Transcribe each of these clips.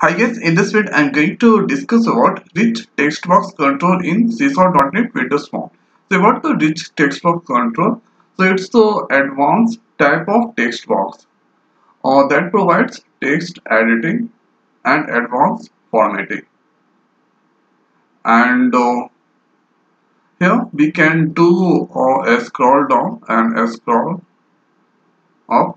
Hi guys, in this video I'm going to discuss about rich text box control in C#.NET Windows Form. So what the rich text box control? So it's the advanced type of text box uh, that provides text editing and advanced formatting. And uh, here we can do uh, a scroll down and a scroll up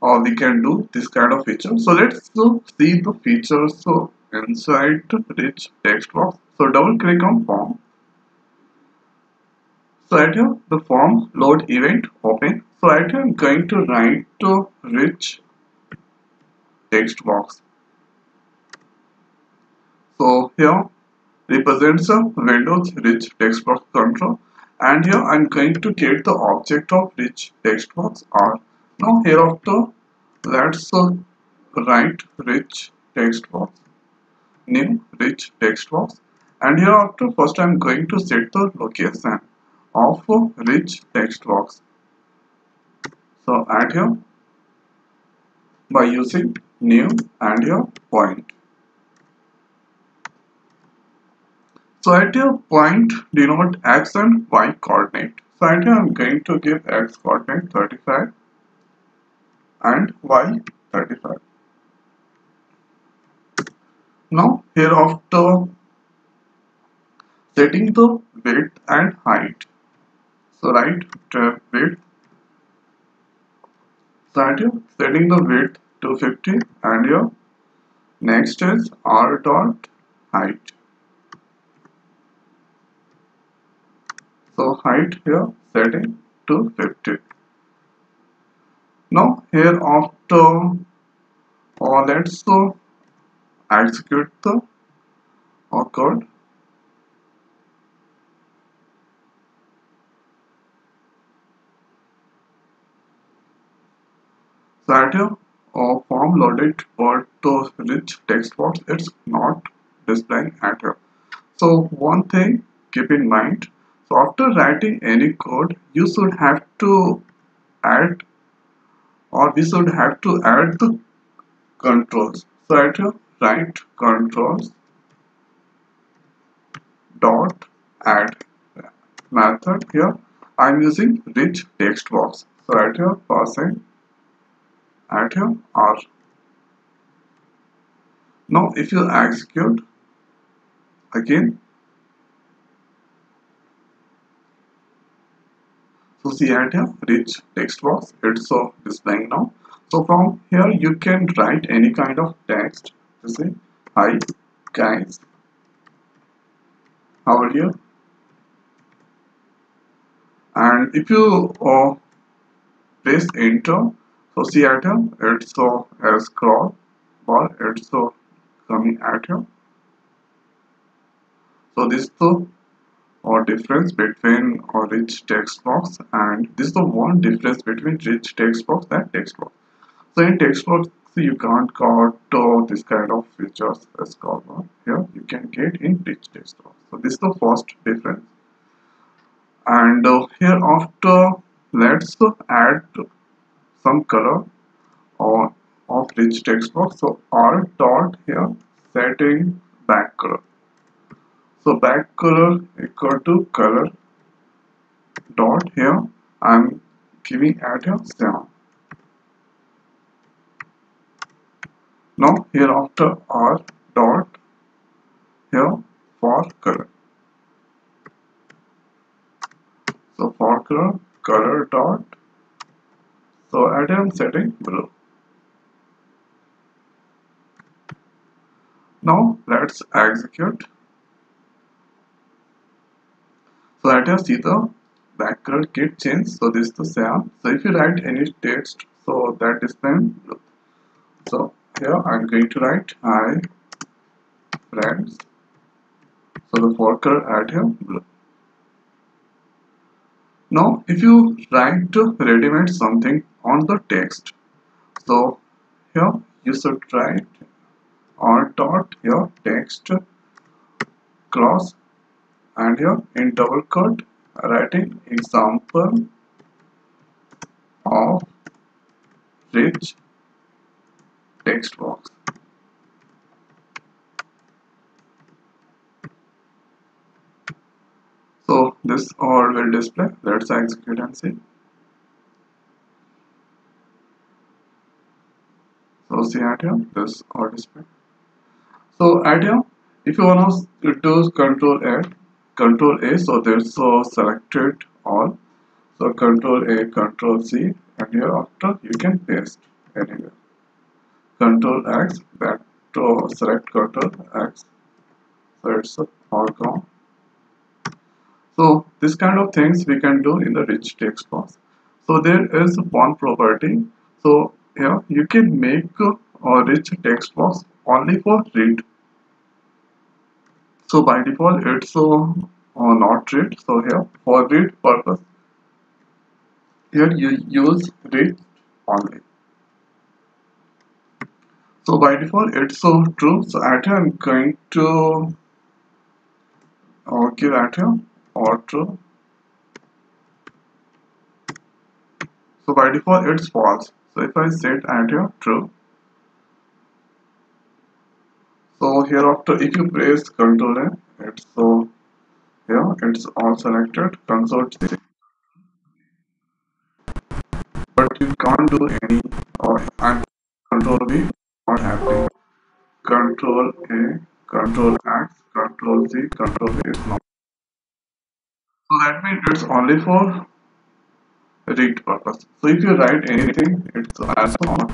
or we can do this kind of feature. So let's see the features so inside rich text box. So double click on form. So right here the form load event open so here i'm going to write to rich text box. So here represents a windows rich text box control. And here i'm going to get the object of rich text box r now hereafter let's uh, write rich text box. New rich text box. And hereafter first I'm going to set the location of rich text box. So add here by using new and your point. So at your point denote x and y coordinate. So at here I'm going to give x coordinate 35 and y 35 now here after setting the width and height. So right width. So here setting the width to 50 and your next is r dot height. So height here setting to 50 now here after uh, let's uh, execute the uh, code so at uh, form loaded but the rich text box it's not displaying at here so one thing keep in mind so after writing any code you should have to add or we should have to add the controls. So at here write controls dot add method. Here I'm using rich text box. So at here passing at here R. Now if you execute again see here rich text box it's so displaying now. So from here you can write any kind of text. To say hi guys how are you and if you uh, press enter so see at here it's uh, a scroll bar it's so uh, coming at here so this is or difference between a rich text box and this is the one difference between rich text box and text box. So in text box you can't get uh, this kind of features as cover here you can get in rich text box. So this is the first difference. And uh, here after let's add some color or of rich text box. So r dot here setting back color so back color equal to color dot here. I'm giving at here 7 now here after r dot here fore color. So fore color color dot. So at I'm setting blue. Now let's execute let us see the background kit change. So this is the same so if you write any text so that is then blue so here i'm going to write hi friends. So the forker add here blue. Now if you write to ready-made something on the text so here you should write r dot here text class and here in double quote writing example of rich text box. So this all will display. Let's execute and see so see at here this all display. So at here if you want to do control F control A so there's so selected all. So control A control C and here after you can paste anywhere. Control X that to select control X so it's all gone. So this kind of things we can do in the rich text box. So there is one property. So here you can make a rich text box only for read so by default it's uh, uh, not read. So here for read purpose here you use read only. So by default it's so true. So at here I'm going to uh, give at here or true. So by default it's false. So if I set at here true so here after if you press Ctrl A it's so here it's all selected. Console but you can't do any or and Control V not happening. Control A Control X Control C Control V is not. So that means it's only for read purpose. So if you write anything it's as on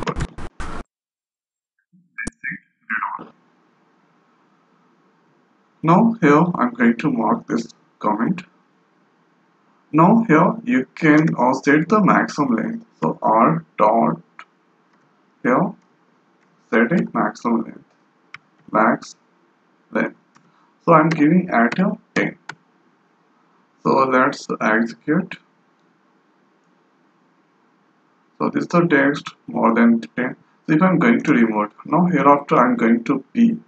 now here I'm going to mark this comment. Now here you can uh, set the maximum length. So r dot here setting maximum length. Max length. So I'm giving at a 10 so let's execute. So this is the text more than 10 so if I'm going to remove now hereafter I'm going to P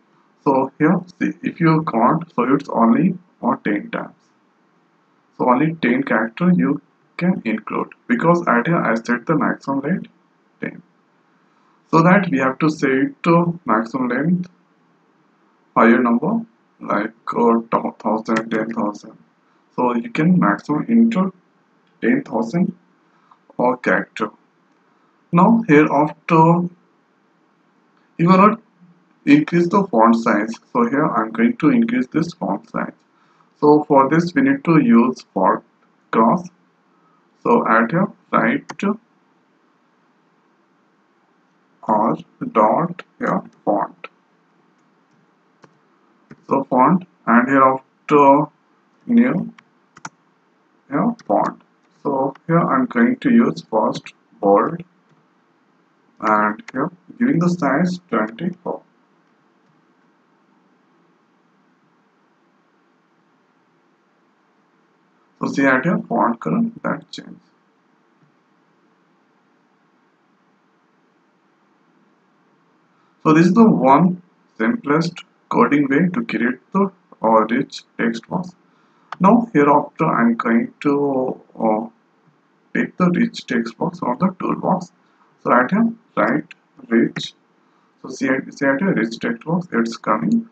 so here see if you count so it's only or 10 times. So only 10 character you can include because at here I set the maximum length 10 so that we have to set to maximum length higher number like uh, 1000 10000 so you can maximum enter 10000 or character. Now here after you are not increase the font size. So here I'm going to increase this font size. So for this we need to use font cross. So add here right r dot here font. So font and here after new here font. So here I'm going to use first bold and here giving the size 24 So see at here font color that change. So this is the one simplest coding way to create the uh, rich text box. Now hereafter I'm going to uh, take the rich text box on the toolbox. So at here write rich. So see at, see at here rich text box it's coming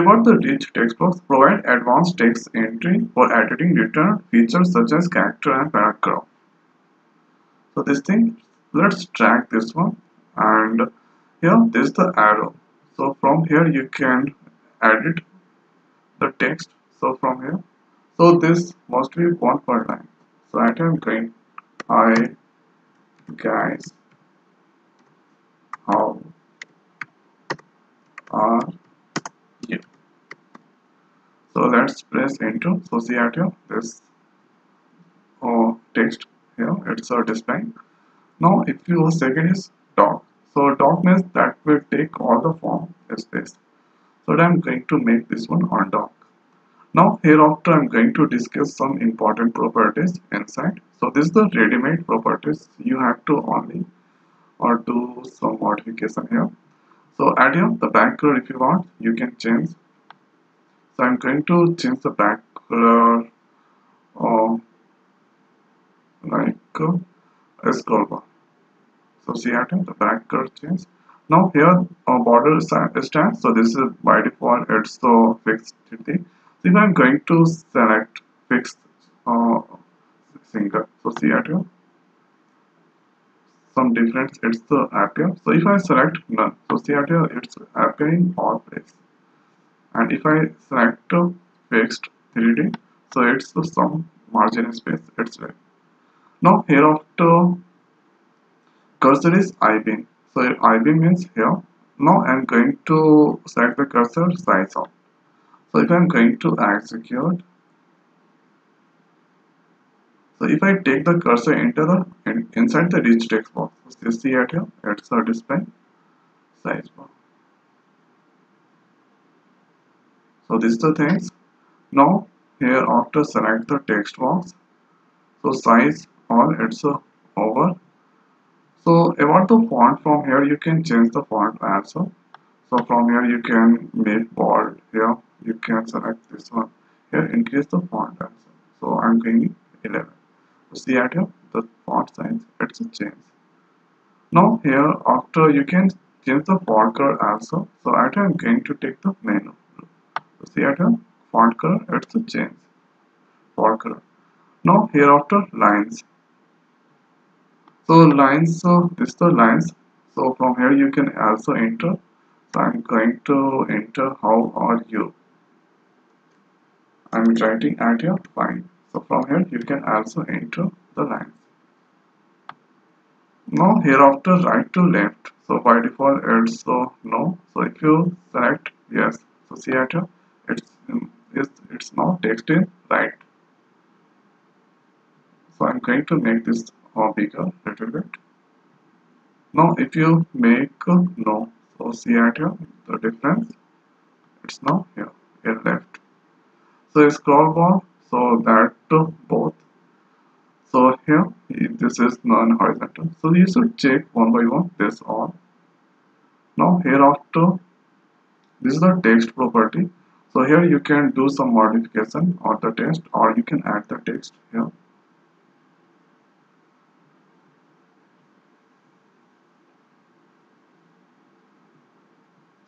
about the rich text box, provide advanced text entry for editing return features such as character and paragraph. So this thing, let's drag this one and here this is the arrow. So from here you can edit the text. So from here, so this must be one per line. So I am going, hi guys, how are so let's press enter so see at here this oh, text here. It's a display. Now if your second is doc so doc means that will take all the form is this so I'm going to make this one on doc now hereafter I'm going to discuss some important properties inside. So this is the ready-made properties. You have to only or do some modification here. So add here the background if you want. You can change so I'm going to change the back color of like uh, a scroll bar so see at the back color change. Now here our border stands so this is by default it's the fixed thing so if I'm going to select fixed uh, single so see here some difference it's the appear so if I select none so see here it's appearing all place and if I select fixed 3D so it's the some margin space it's there now here after cursor is I-beam. So I-beam means here. Now I'm going to select the cursor size out so if I'm going to execute so if I take the cursor into the in, inside the rich text box, so you see at here, it's a display size bar. So this is the things. Now here after select the text box, so size all it's a over. So about the font from here you can change the font also. So from here you can make bold here you can select this one here increase the font also. So I'm going 11 see at here the font size it's a change now here after you can change the font color also so at here I'm going to take the menu so see at here font color it's a change. Font color. Now here after lines. So lines so this is the lines. So from here you can also enter. So I'm going to enter how are you. I'm writing at here fine. So from here you can also enter the lines. Now hereafter right to left. So by default it's so no. So if you select yes, so see at here it's it's, it's now text in right. So I'm going to make this uh, bigger little bit. Now if you make uh, no, so see at here the difference. It's now here here left. So scroll bar so that both so here this is non-horizontal so you should check one by one this all now hereafter this is the text property so here you can do some modification of the text or you can add the text here.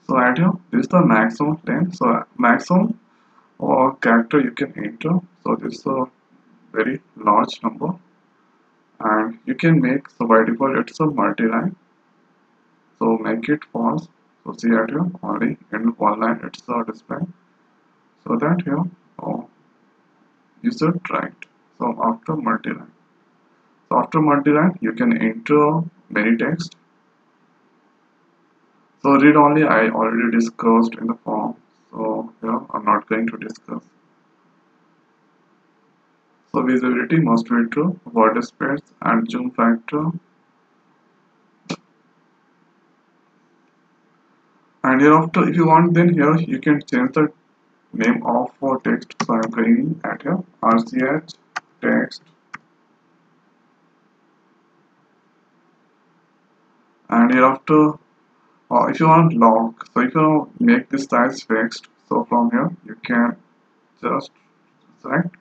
So add here this is the maximum length. So maximum or character you can enter. So this is a very large number. And you can make so by default it's a multi-line. So make it false. So see here only in one line it's a display Oh, so that here oh, should write so after multi-line. So after multi-line you can enter many text. So read only I already discussed in the form. So here I'm not going to discuss. So visibility must be true. Border space and zoom factor. And hereafter if you want then here you can change the name of for text so I'm going at here rch text. And hereafter uh, if you want lock so you make this size fixed so from here you can just select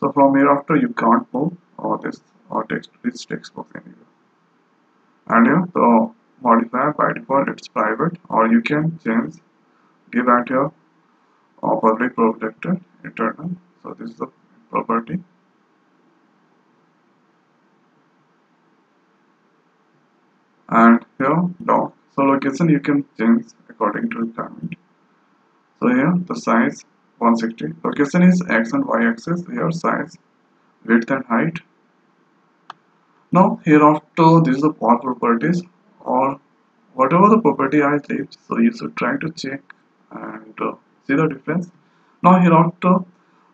so from hereafter you can't move or this or text this text box anywhere. And here the modifier by default it's private or you can change give at here public protected internal. So this is the property. And here dock so location you can change according to requirement. So here the size 160 location is x and y axis. Here size width and height. Now here after this is the path properties. Or whatever the property I leave so you should try to check and uh, see the difference. Now here after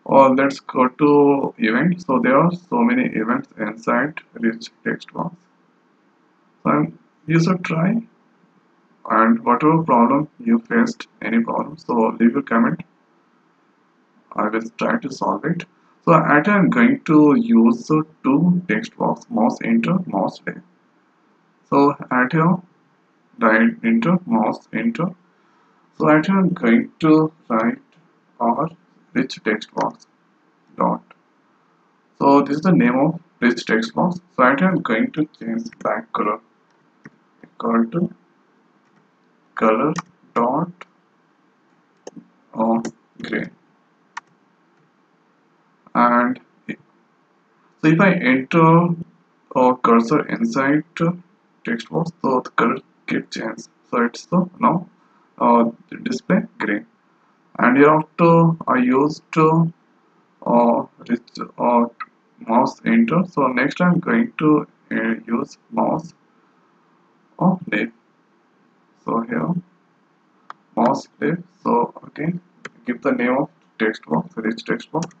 uh, let's go to event so there are so many events inside rich text box. So I'm should try. And whatever problem you faced any problem. So leave a comment. I will try to solve it. So at I'm going to use the two text box mouse enter mouse left so at here right enter mouse enter so I'm going to write our rich text box dot. So this is the name of rich text box so I'm going to change back color equal to color dot uh, gray and so if I enter a cursor inside text box so the color get changed so it's the now uh, display green and hereafter I used uh, rich, uh, mouse enter so next I'm going to uh, use mouse of left so here mouse left so again give the name of text box rich text box.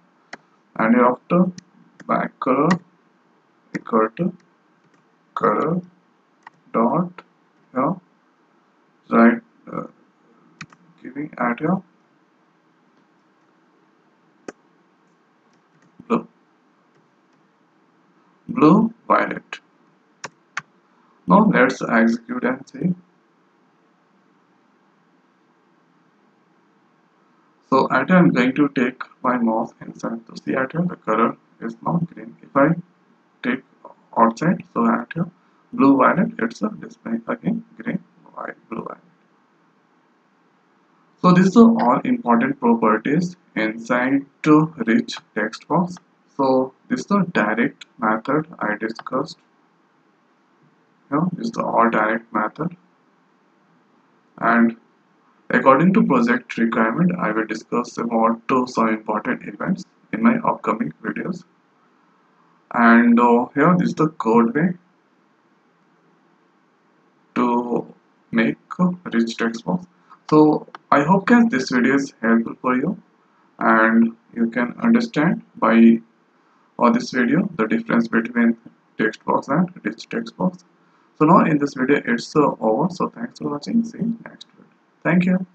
And hereafter back color equal to color dot here. Right. uh, giving at here blue. Blue violet. Now let's execute and see. So at I'm going to take my mouse inside to see at the color is now green. If I take outside so at blue violet it's a display again green white blue violet so these are all important properties inside to rich text box. So this is the direct method I discussed. Here this is the all direct method. And according to project requirement I will discuss about to some important events in my upcoming videos. And uh, here this is the code way to make rich text box. So I hope guys this video is helpful for you and you can understand by or this video the difference between text box and rich text box. So now in this video it's over. So thanks for watching. See you next video. Thank you